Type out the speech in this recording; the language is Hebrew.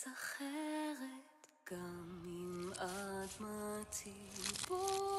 ארץ אחרת, גם אם אדמתי בו